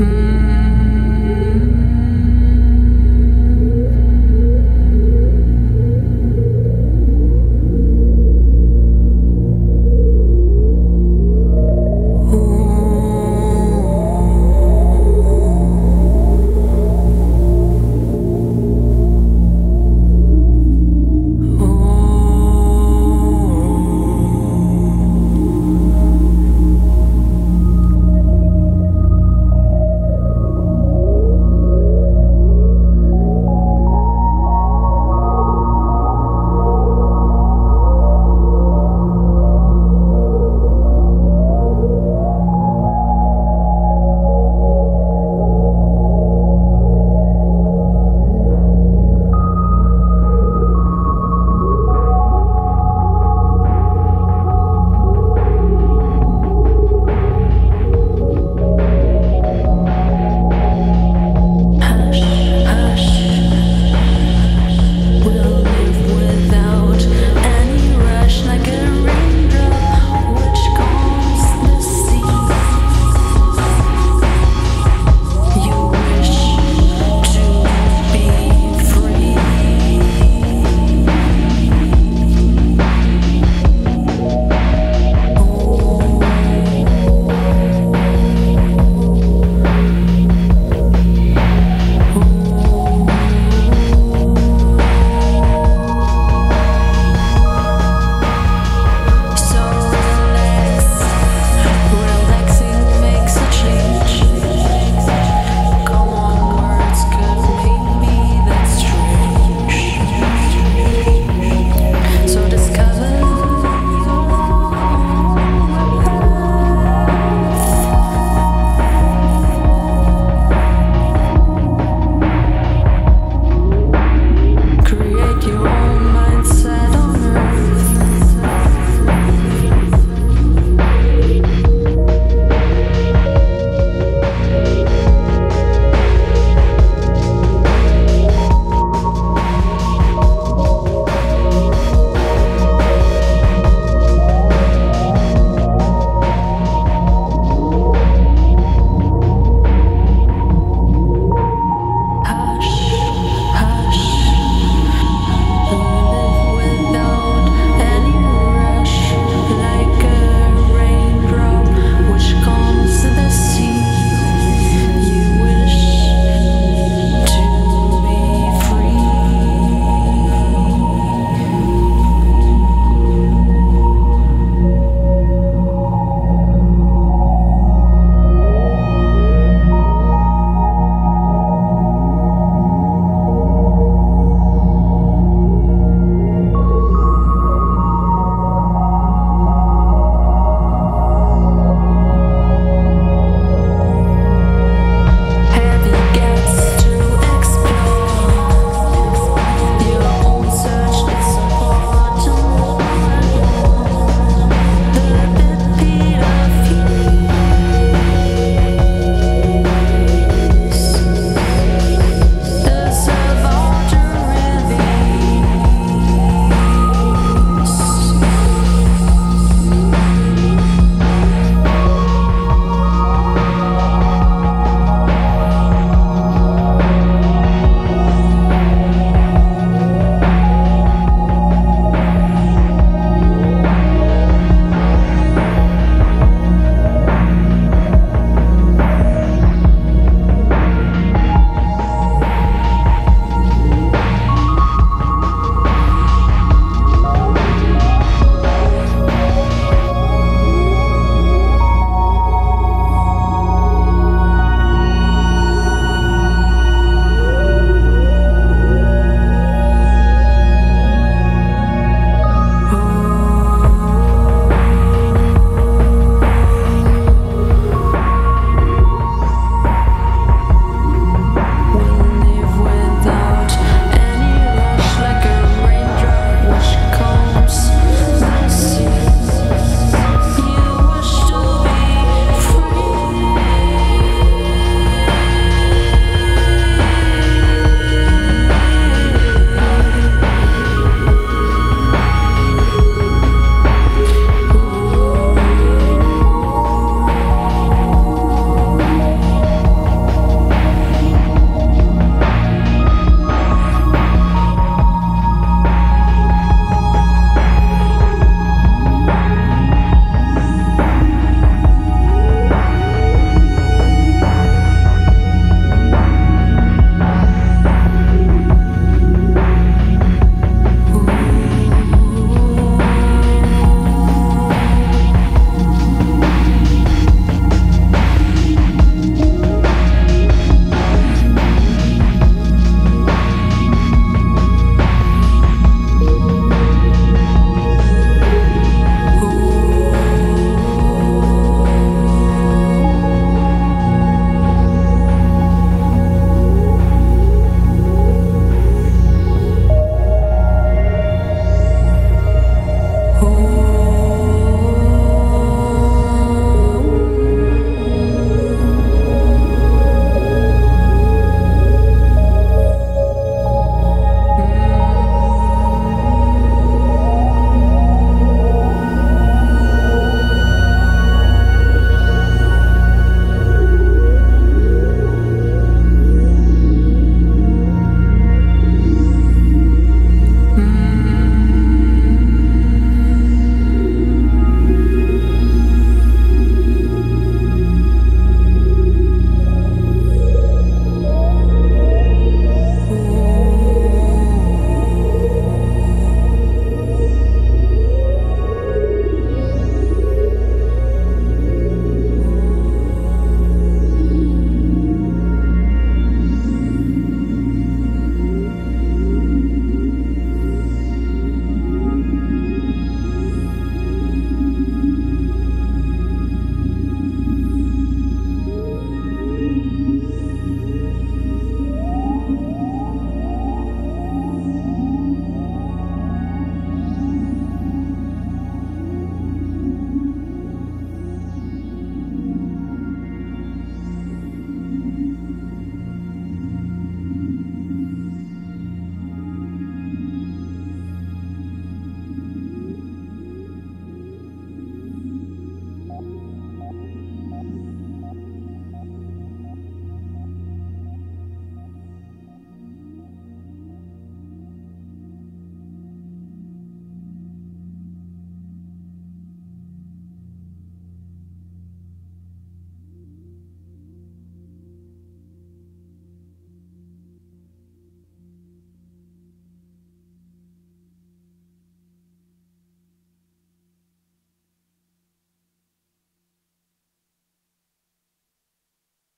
Mm.